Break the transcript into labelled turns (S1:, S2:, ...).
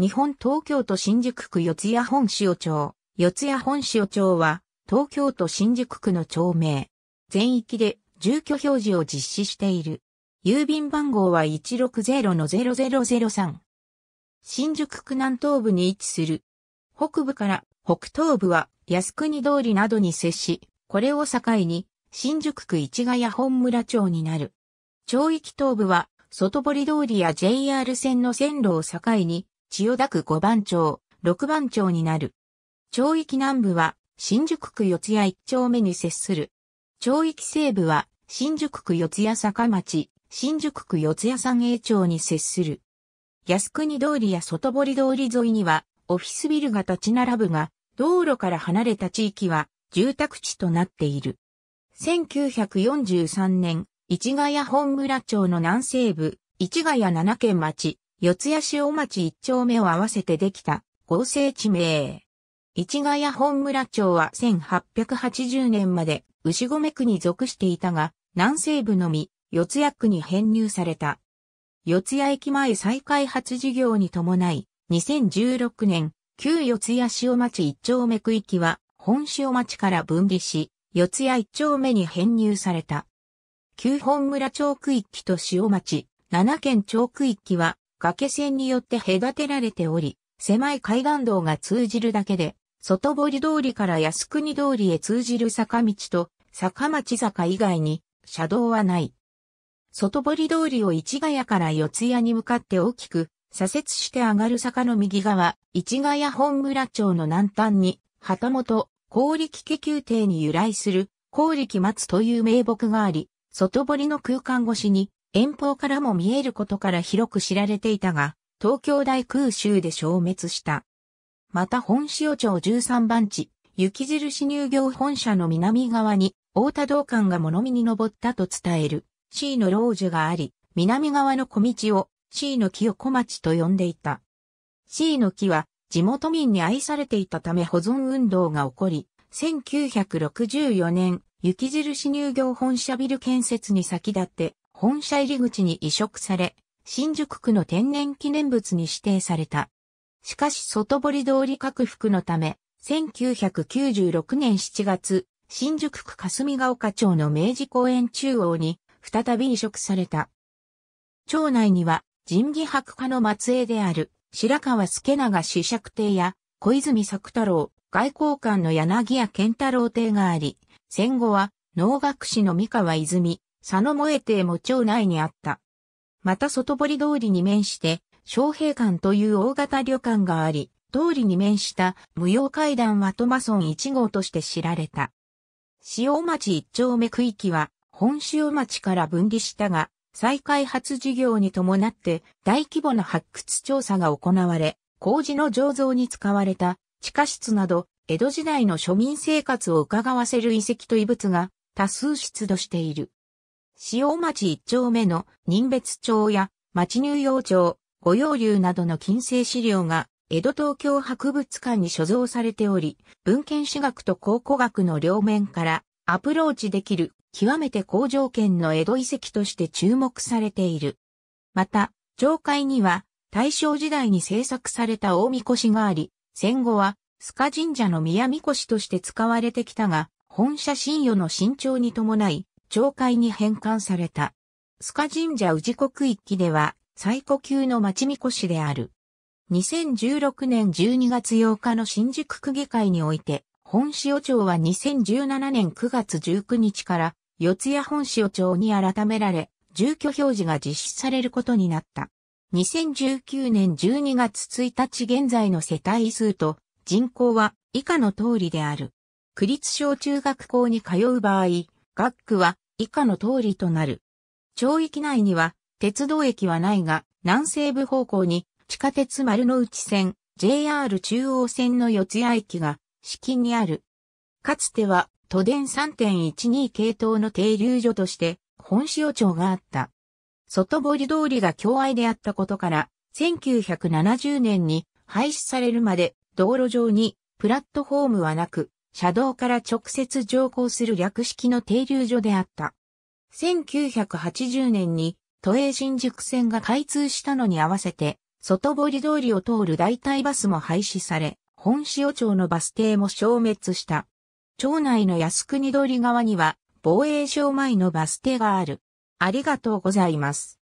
S1: 日本東京都新宿区四谷本塩町。四谷本塩町は、東京都新宿区の町名。全域で住居表示を実施している。郵便番号は160-0003。新宿区南東部に位置する。北部から北東部は靖国通りなどに接し、これを境に新宿区市ヶ谷本村町になる。町域東部は外堀通りや JR 線の線路を境に千代田区5番町、6番町になる。町域南部は新宿区四谷一丁目に接する。町域西部は新宿区四谷坂町、新宿区四谷三栄町に接する。靖国通りや外堀通り沿いにはオフィスビルが立ち並ぶが、道路から離れた地域は住宅地となっている。1943年、市ヶ谷本村町の南西部、市ヶ谷七県町、四谷塩町一丁目を合わせてできた合成地名。市ヶ谷本村町は1880年まで牛込区に属していたが、南西部のみ、四谷区に編入された。四谷駅前再開発事業に伴い、2016年、旧四谷塩町一丁目区域は、本塩町から分離し、四谷一丁目に編入された。旧本村町区域と塩町、七県町区域は、崖線によって隔てられており、狭い海岸道が通じるだけで、外堀通りから靖国通りへ通じる坂道と坂町坂以外に車道はない。外堀通りを市ヶ谷から四谷に向かって大きく左折して上がる坂の右側、市ヶ谷本村町の南端に、旗本、高力家宮廷に由来する、高力松という名木があり、外堀の空間越しに遠方からも見えることから広く知られていたが、東京大空襲で消滅した。また本塩町13番地、雪印乳業本社の南側に、大田道館が物見に登ったと伝える C の老樹があり、南側の小道を C の木を小町と呼んでいた。C の木は地元民に愛されていたため保存運動が起こり、1964年、雪印乳業本社ビル建設に先立って本社入り口に移植され、新宿区の天然記念物に指定された。しかし外堀通り拡幅のため、1996年7月、新宿区霞ヶ丘町の明治公園中央に再び移植された。町内には人義博家の末裔である白川助長子爵邸や小泉作太郎、外交官の柳家健太郎邸があり、戦後は能楽師の三河泉、佐野萌邸も町内にあった。また外堀通りに面して、昌平館という大型旅館があり、通りに面した無用階段はトマソン1号として知られた。塩町一丁目区域は本塩町から分離したが、再開発事業に伴って大規模な発掘調査が行われ、工事の醸造に使われた地下室など江戸時代の庶民生活を伺わせる遺跡と遺物が多数出土している。塩町一丁目の人別町や町入用町、御用流などの近世資料が江戸東京博物館に所蔵されており、文献史学と考古学の両面からアプローチできる極めて高条件の江戸遺跡として注目されている。また、町会には大正時代に制作された大神輿があり、戦後は須賀神社の宮神輿として使われてきたが、本社信与の新潮に伴い、町会に返還された。スカ神社宇治国域では最古級の町みこしである。2016年12月8日の新宿区議会において、本塩町は2017年9月19日から四谷本塩町に改められ、住居表示が実施されることになった。2019年12月1日現在の世帯数と人口は以下の通りである。区立小中学校に通う場合、学区は以下の通りとなる。町域内には鉄道駅はないが、南西部方向に地下鉄丸の内線、JR 中央線の四谷駅が至近にある。かつては都電3.12系統の停留所として本塩町があった。外堀通りが共愛であったことから、1970年に廃止されるまで道路上にプラットフォームはなく、車道から直接乗降する略式の停留所であった。1980年に都営新宿線が開通したのに合わせて、外堀通りを通る代替バスも廃止され、本塩町のバス停も消滅した。町内の靖国通り側には防衛省前のバス停がある。ありがとうございます。